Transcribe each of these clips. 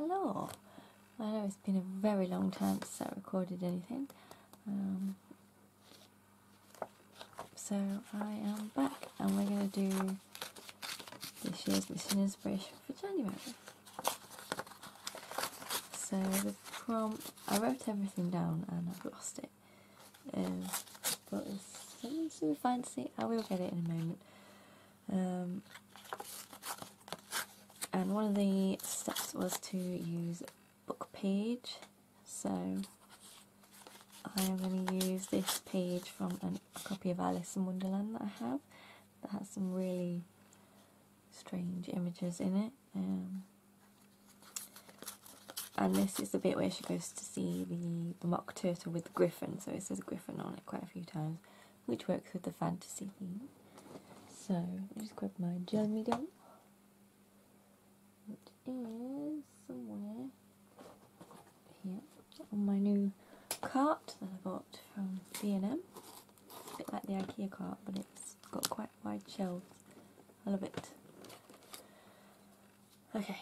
hello. I know it's been a very long time since I recorded anything. Um, so I am back and we're going to do this year's Mission Inspiration for January. So the prompt, I wrote everything down and I've lost it. Um, but it's something fancy. I will get it in a moment. Um, and one of the steps was to use book page. So I am going to use this page from an, a copy of Alice in Wonderland that I have. That has some really strange images in it um, and this is the bit where she goes to see the, the mock turtle with the griffin. So it says griffin on it quite a few times which works with the fantasy theme. So I'll just grab my gel medium is somewhere here on my new cart that I bought from B&M. A bit like the IKEA cart, but it's got quite wide shelves. I love it. Okay,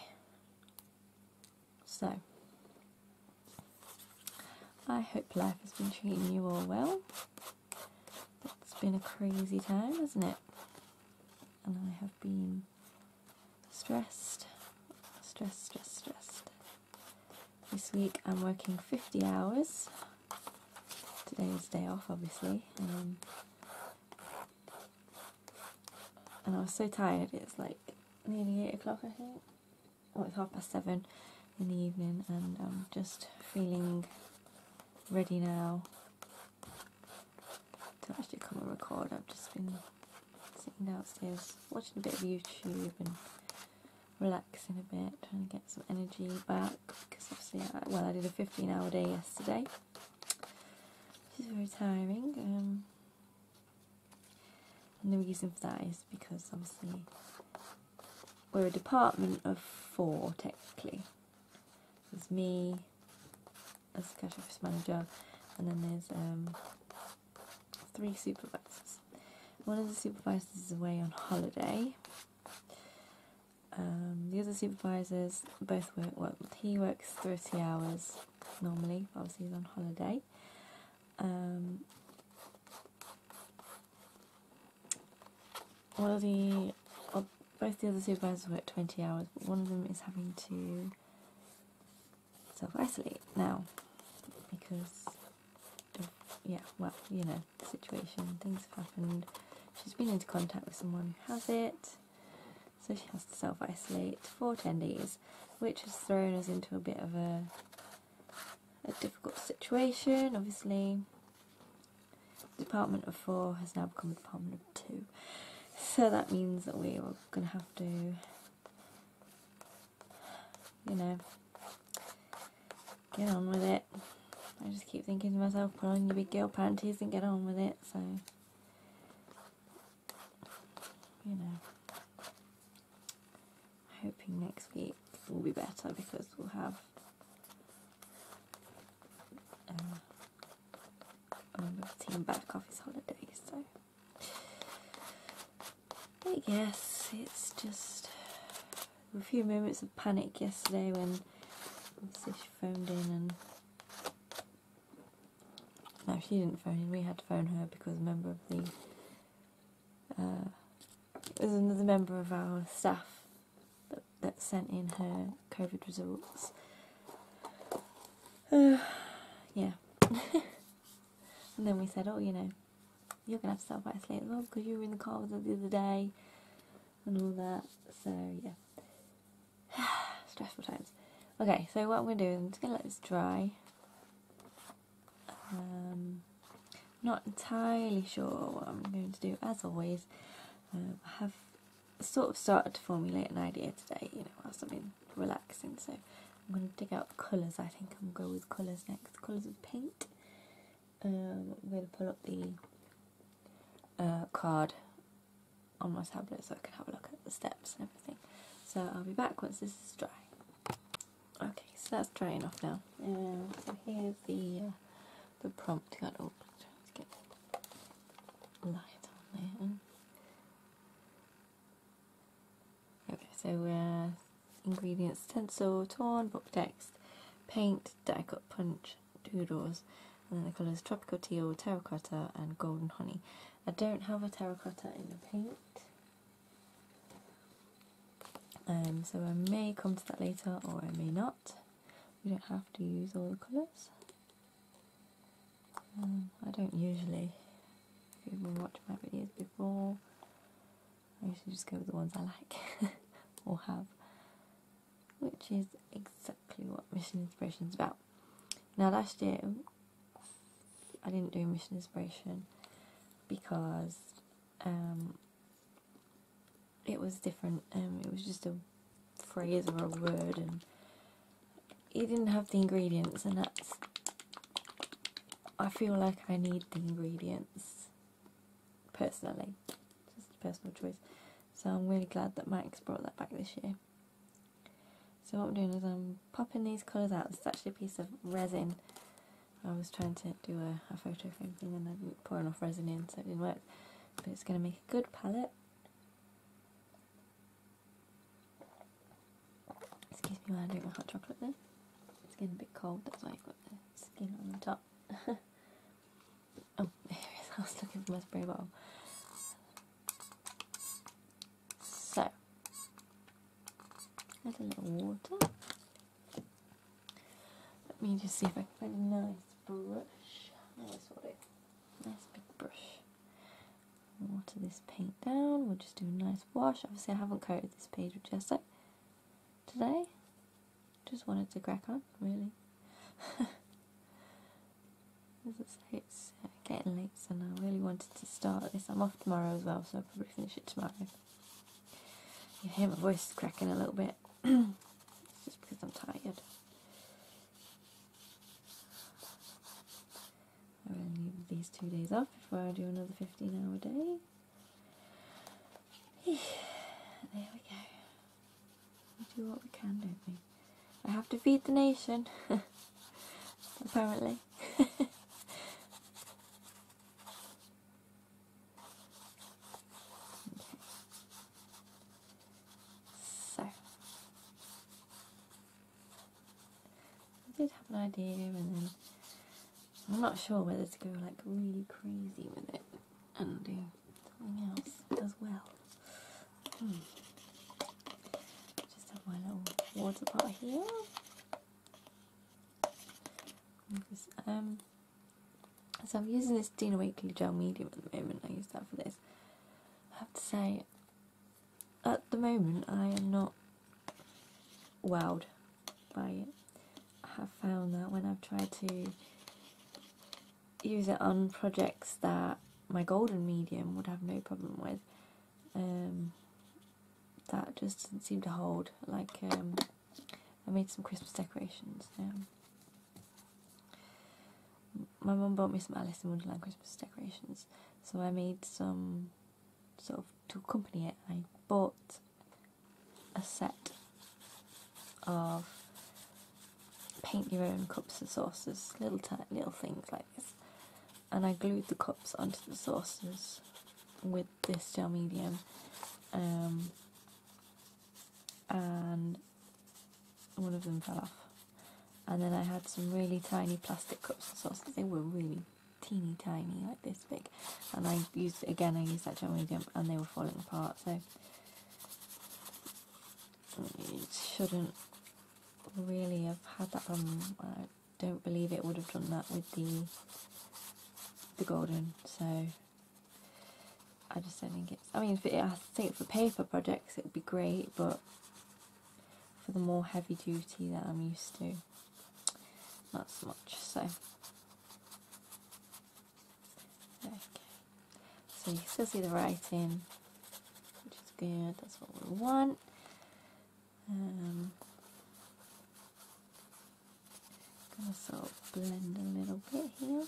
so I hope life has been treating you all well. It's been a crazy time, hasn't it? And I have been stressed stressed, stressed, stressed. This week I'm working 50 hours. Today is day off, obviously. Um, and I was so tired, it's like nearly 8 o'clock, I think. Oh, it's half past 7 in the evening, and I'm just feeling ready now to actually come and record. I've just been sitting downstairs watching a bit of YouTube and relaxing a bit, trying to get some energy back because obviously, I, well, I did a 15 hour day yesterday, which is very tiring. Um, and the reason for that is because obviously we're a department of four technically. There's me as cash office manager, and then there's um, three supervisors. One of the supervisors is away on holiday, um, the other supervisors both work, well, he works 30 hours normally, obviously he's on holiday. Um, of the, both the other supervisors work 20 hours, but one of them is having to self-isolate now because of, yeah, well, you know, the situation, things have happened. She's been into contact with someone who has it so she has to self isolate for 10 days, which has thrown us into a bit of a, a difficult situation. Obviously, Department of Four has now become Department of Two, so that means that we are going to have to, you know, get on with it. I just keep thinking to myself, put on your big girl panties and get on with it, so, you know hoping next week will be better because we'll have uh, a member of the team back off his holiday. So I guess it's just a few moments of panic yesterday when Sish phoned in and no, she didn't phone in. We had to phone her because a member of the uh, there's another member of our staff that sent in her COVID results. Uh, yeah. and then we said, oh, you know, you're going to have to self isolate as well because you were in the car with her the other day and all that. So, yeah. Stressful times. Okay, so what I'm going to do, I'm just going to let this dry. Um, not entirely sure what I'm going to do, as always. Um, I have sort of started to formulate an idea today, you know, whilst I've been relaxing. So I'm going to dig out colours. I think I'm going to go with colours next. Colours of paint. Um, I'm going to pull up the uh, card on my tablet so I can have a look at the steps and everything. So I'll be back once this is dry. Okay, so that's dry enough now. Uh, so here's the uh, the prompt. Got oh, to get light on there. So uh, ingredients stencil, torn, book text, paint, die cut punch, doodles, and then the colours tropical teal, terracotta, and golden honey. I don't have a terracotta in the paint, um, so I may come to that later or I may not. We don't have to use all the colours. Um, I don't usually. If you've been watching my videos before, I usually just go with the ones I like or have, which is exactly what Mission Inspiration is about. Now, last year I didn't do Mission Inspiration because um, it was different. Um, it was just a phrase or a word, and it didn't have the ingredients, and that's. I feel like I need the ingredients personally, just a personal choice. So I'm really glad that Max brought that back this year. So what I'm doing is I'm popping these colours out. It's actually a piece of resin. I was trying to do a, a photo frame thing and I didn't pour enough resin in so it didn't work. But it's going to make a good palette. Excuse me while I drink my hot chocolate then. It's getting a bit cold, that's why I've got the skin on the top. oh, there it is. I was looking for my spray bottle. So, add a little water. Let me just see if I can find a nice brush. Nice what it. Nice big brush. Water this paint down. We'll just do a nice wash. Obviously, I haven't coated this page with gesso today. Just wanted to crack on, really. It's uh, getting late, so I really wanted to start this. I'm off tomorrow as well, so I'll probably finish it tomorrow. You hear my voice cracking a little bit. Just because I'm tired. I really need these two days off before I do another 15 hour day. there we go. We do what we can, don't we? I have to feed the nation. Apparently. okay. So I did have an and then I'm not sure whether to go like really crazy with it and do something else as well. Hmm. Just have my little water pot here. Um, so I'm using this Dina Wakley gel medium at the moment. I use that for this. I have to say, at the moment, I am not wowed by it. Have found that when I've tried to use it on projects that my golden medium would have no problem with. Um, that just doesn't seem to hold. Like um, I made some Christmas decorations. Um, my mum bought me some Alice in Wonderland Christmas decorations, so I made some sort of to accompany it. I bought a set of paint your own cups and saucers, little tiny little things like this, and I glued the cups onto the saucers with this gel medium. Um, and one of them fell off. And then I had some really tiny plastic cups and saucers. They were really teeny tiny, like this big. And I used again. I used that gel medium, and they were falling apart. So it shouldn't really have had that problem. I don't believe it would have done that with the the golden. So I just don't think it's. I mean, it, I think for paper projects it would be great, but for the more heavy duty that I'm used to, not so much. So. So you can still see the writing, which is good. That's what we want. Um, of blend a little bit here.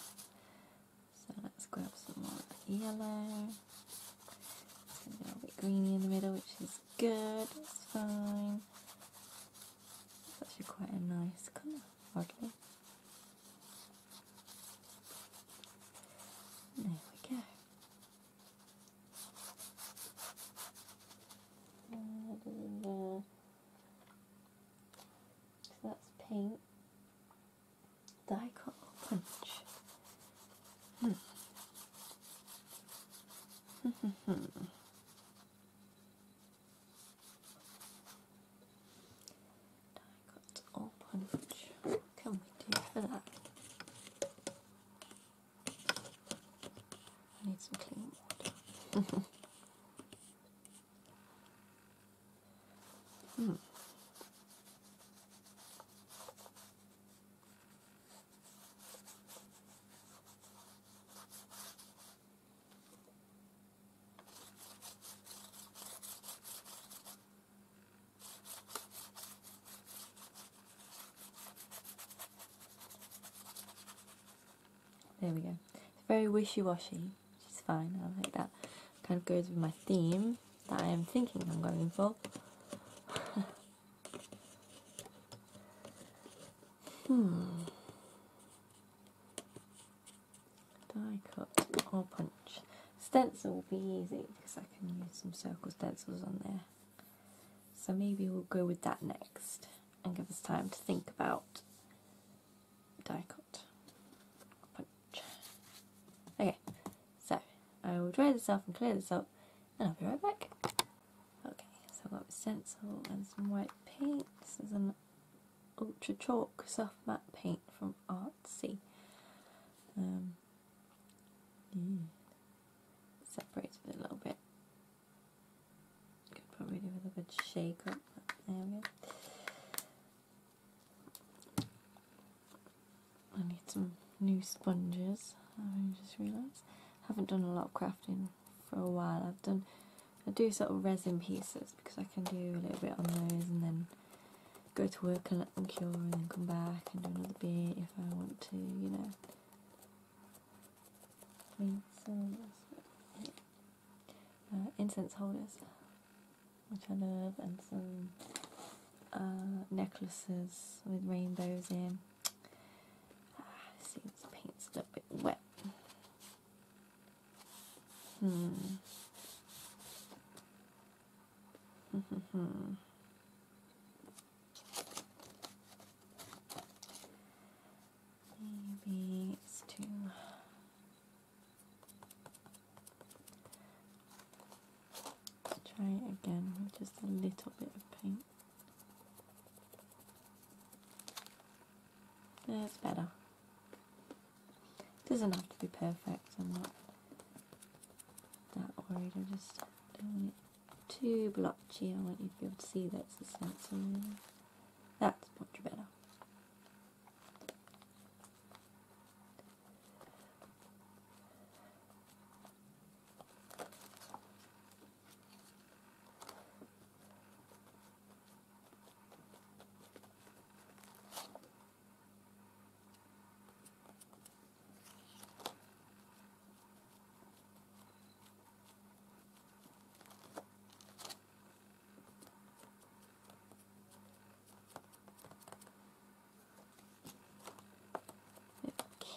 So let's grab some more yellow. It's gonna be a little bit greeny in the middle, which is good. It's fine It's actually quite a nice colour, oddly. There we go. Hmm. Die cut or punch. What can we do for that? I need some clean water. There we go. It's very wishy-washy, which is fine. I like that. Kind of goes with my theme that I am thinking I'm going for. hmm. Die cut or punch. Stencil will be easy because I can use some circle stencils on there. So maybe we'll go with that next and give us time to think about die cut. Okay, so I will dry this off and clear this up and I'll be right back. Okay, so I've got a stencil and some white paint. This is an Ultra Chalk Soft Matte Paint from Artsy. Um, yeah. Separates it a little bit. Could probably do with a good shake up. There we go. I need some new sponges. I just realised. I haven't done a lot of crafting for a while. I've done, I do sort of resin pieces because I can do a little bit on those and then go to work and let them cure and then come back and do another bit if I want to, you know. I mean, so uh, incense holders, which I love, and some uh, necklaces with rainbows in. Ah, see, this paint's a bit wet. Hmm. Maybe it's too. Let's try it again with just a little bit of paint. That's better. It doesn't have to be perfect. I'm not that worried. I just don't want it too blotchy. I want you to be able to see that's the stencil. That's much better.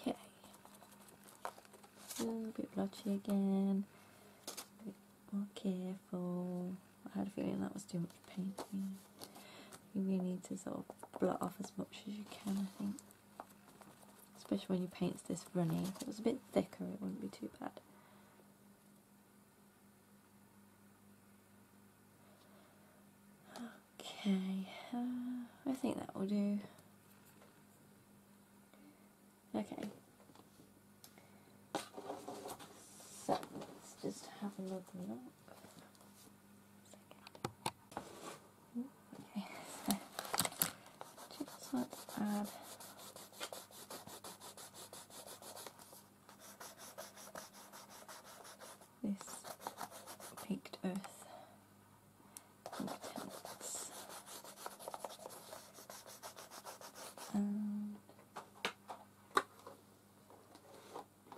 Okay. A little bit blotchy again. A bit more careful. I had a feeling that was too much painting. You really need to sort of blot off as much as you can, I think. Especially when your paint's this runny. If it was a bit thicker, it wouldn't be too bad. Okay, uh, I think that will do. Okay. So let's just have a look. look. Ooh, Okay. just let's add. This baked earth intense. And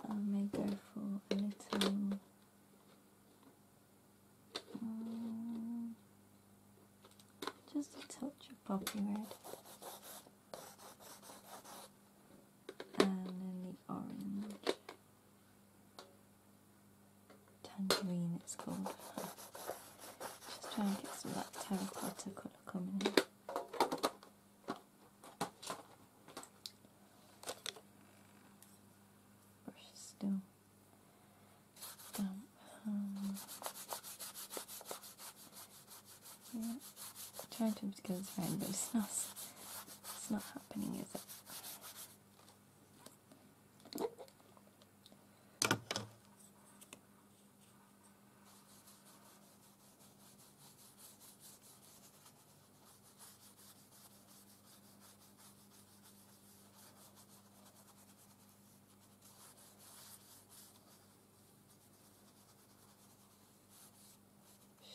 I may go for a little um, just a touch of poppy red and then the orange. Tangerine it's called just try and get some of that terracotta colour coming in brush is still damp. Um, trying to go as friend, but it's not. It's not happening, is it?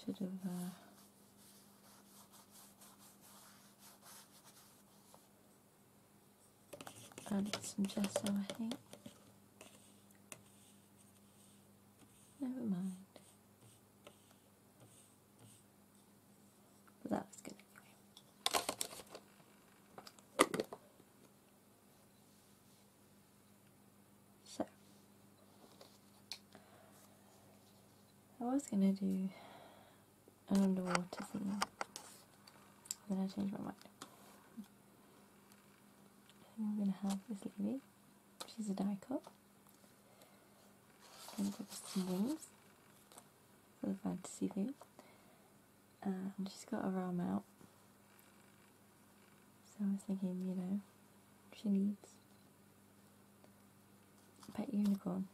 Should have. Uh, added some gesso, I think. Never mind. But that was good anyway. So, I was going to do an underwater theme, then I changed my mind. I'm going to have this lady. She's a die cut. Going to give us some wings for the fantasy theme. And she's got her arm out. So I was thinking, you know, she needs a pet unicorn.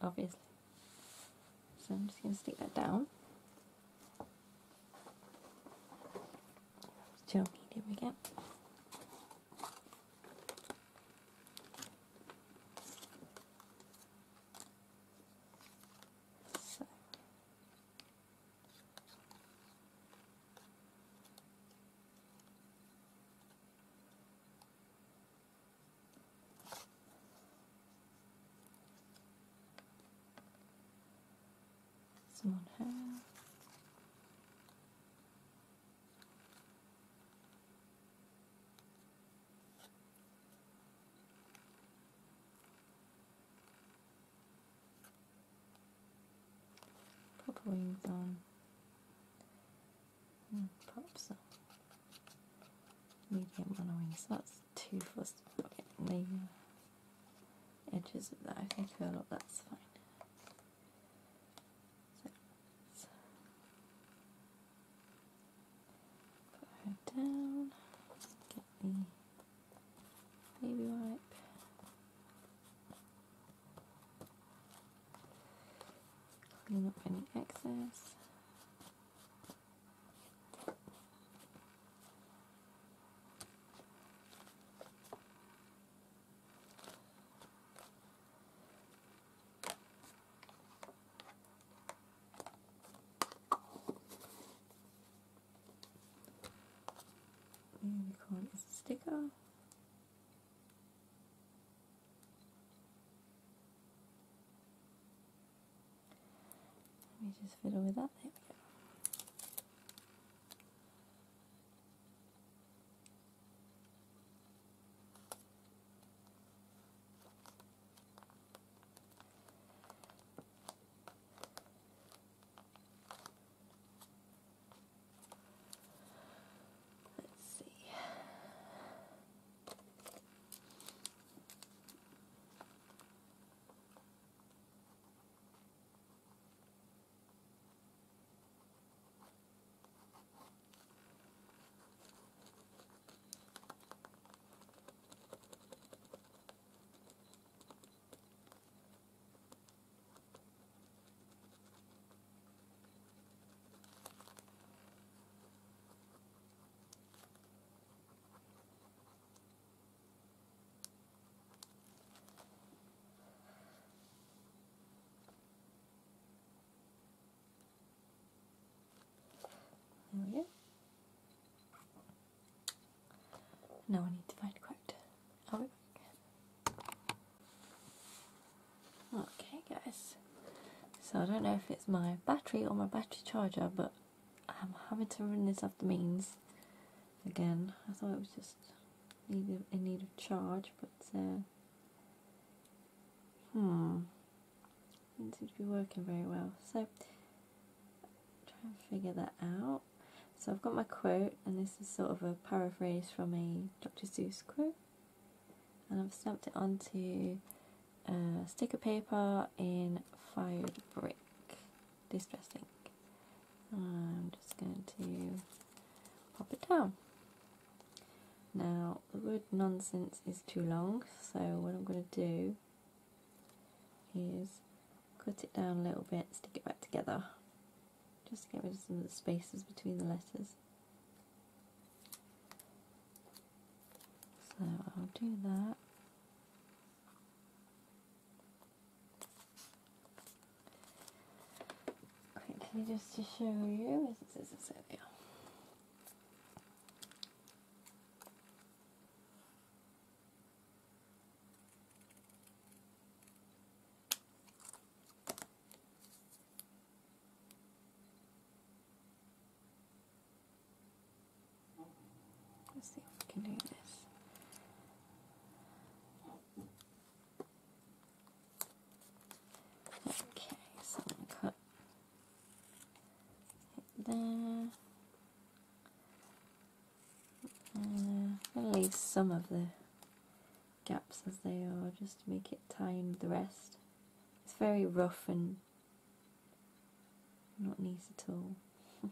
Obviously. So I'm just going to stick that down. Gel medium again. So. Some on her. Her wings on. Some medium on her wings. That's two for to the edges of that. Curl up, that's fine. So let's put her down. Get the baby wipe. Clean up any excess. Unicorn is a sticker. Let me just fiddle with that. There we go. Go. Now I need to find a quote. I'll be back. Okay, guys. So I don't know if it's my battery or my battery charger, but I'm having to run this off the means again. I thought it was just in need of charge, but uh, hmm, doesn't seem to be working very well. So try and figure that out. So I've got my quote, and this is sort of a paraphrase from a Dr. Seuss quote, and I've stamped it onto uh, sticker paper in fired brick distress ink. I'm just going to pop it down. Now the word nonsense is too long, so what I'm going to do is cut it down a little bit, stick it back together, just to get rid of some of the spaces between the letters. So I'll do that. Quickly just to show you, as it says. Let's see if we can do this. Okay, so I'm going to cut it there. Uh, I'm going to leave some of the gaps as they are just to make it tie the rest. It's very rough and not nice at all.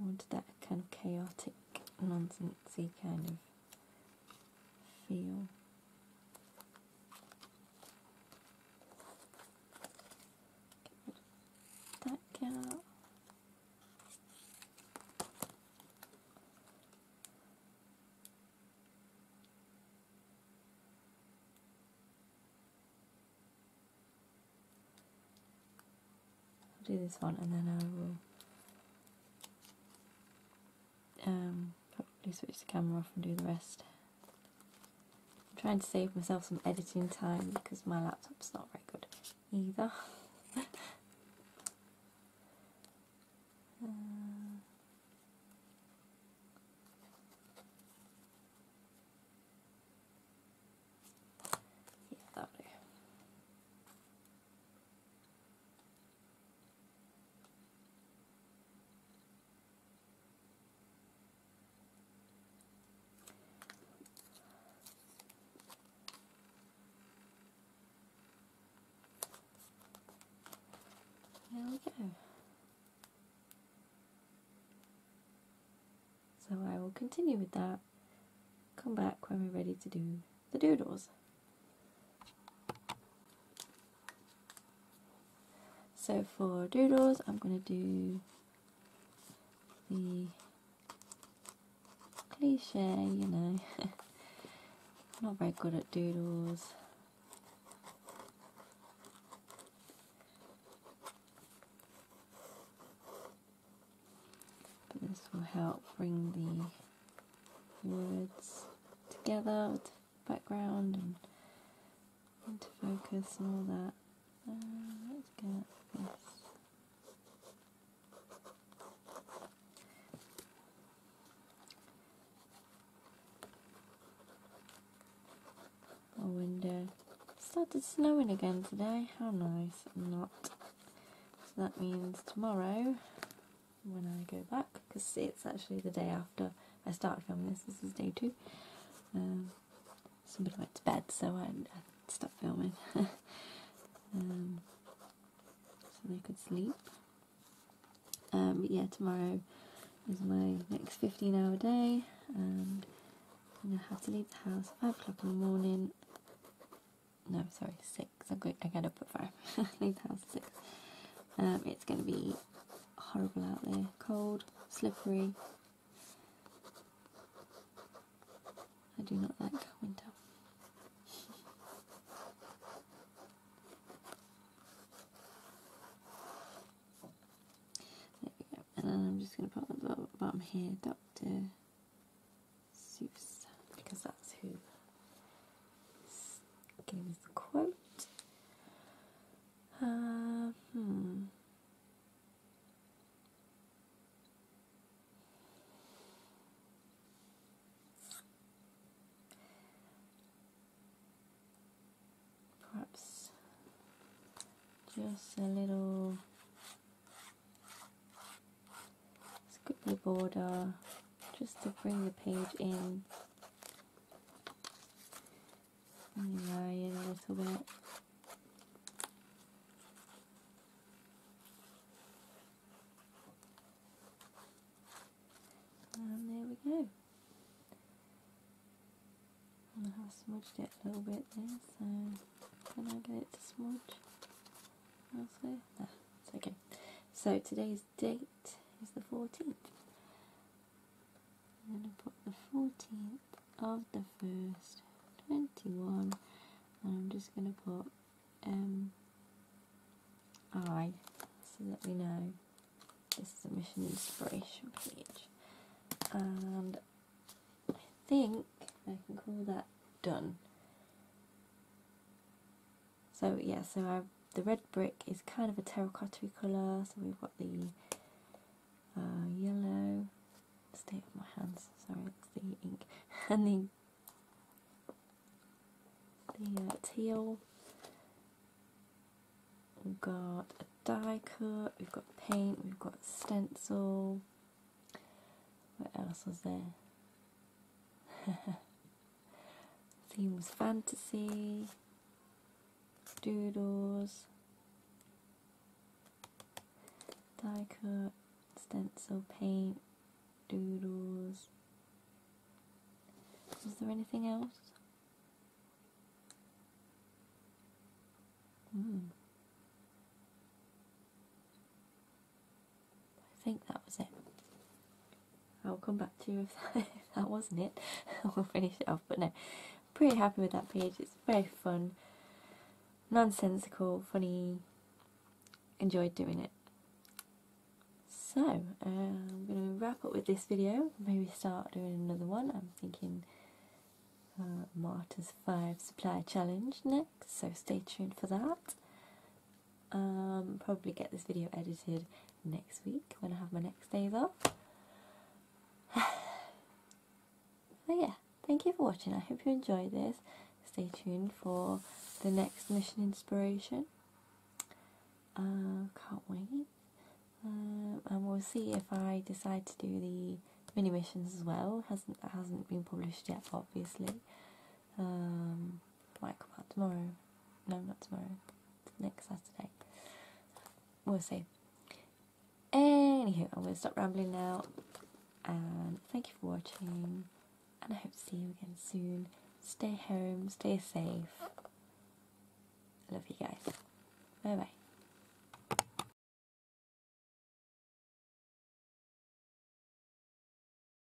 I wanted that kind of chaotic, nonsensy kind of feel. Get rid of that gap. I'll do this one and then I will um, probably switch the camera off and do the rest. I'm trying to save myself some editing time because my laptop's not very good either. uh, yeah, that'll do. There we go. So I will continue with that. Come back when we're ready to do the doodles. So for doodles, I'm going to do the cliche, you know. Not very good at doodles. But this will help bring the words together with the background and into focus and all that. Uh, let's get this. A window. Started snowing again today. How nice. Not. So that means tomorrow when I go back because it's actually the day after I start filming this. This is day two. Um, somebody went to bed, so I, I stopped filming um, so they could sleep. Um, yeah, tomorrow is my next 15 hour day, and gonna have to leave the house at 5 o'clock in the morning. No, sorry, 6. I got, I got up at 5. leave the house at 6. Um, it's going to be horrible out there. Cold, slippery. I do not like winter. There we go. And then I'm just going to put on the bottom- here Dr. Seuss because that's who gave us the quote. Uh, hmm. just a little squiggly border just to bring the page in. And vary it a little bit. And there we go. And I have smudged it a little bit there so can I get it to smudge? Ah, it's okay. So today's date is the 14th. I'm going to put the 14th of the first 21 and I'm just going to put um, I so that we know this is a mission inspiration page and I think I can call that done. So yeah, so I, the red brick is kind of a terracotta colour, so we've got the uh, yellow, stay off my hands, sorry, it's the ink, and the, the uh, teal, we've got a die cut, we've got paint, we've got stencil, what else was there? Theme was fantasy, doodles, die cut, stencil, paint, doodles. Was there anything else? Hmm. I think that was it. I'll come back to you if that, if that wasn't it. we'll finish it off. But no, pretty happy with that page. It's very fun, nonsensical, funny. Enjoyed doing it. So, uh, I'm going to wrap up with this video. Maybe start doing another one. I'm thinking uh, Marta's 5 Supply Challenge next, so stay tuned for that. Um, probably get this video edited next week when I have my next days off. so yeah, thank you for watching. I hope you enjoyed this. Stay tuned for the next mission inspiration. Uh, can't wait. Um, and we'll see if I decide to do the mini missions as well. hasn't hasn't been published yet, obviously. Um, might come out tomorrow. No, not tomorrow. Next Saturday. We'll see. Anywho, I'm going to stop rambling now. And thank you for watching. And I hope to see you again soon. Stay home, stay safe. Love you guys. Bye bye.